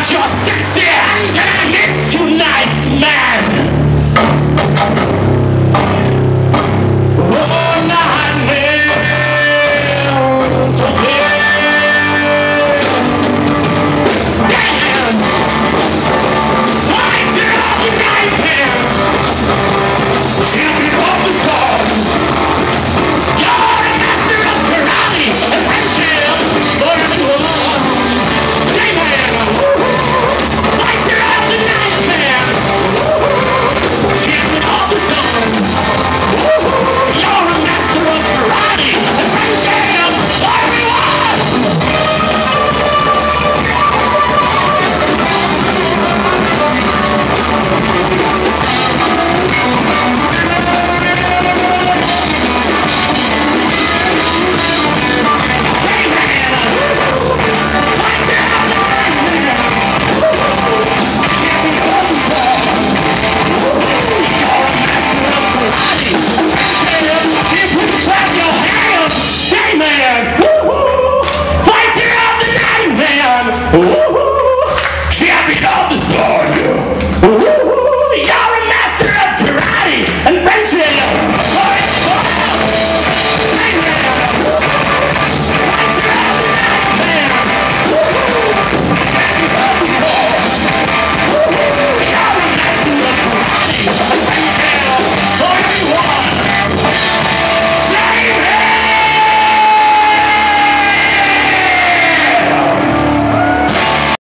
got your sexy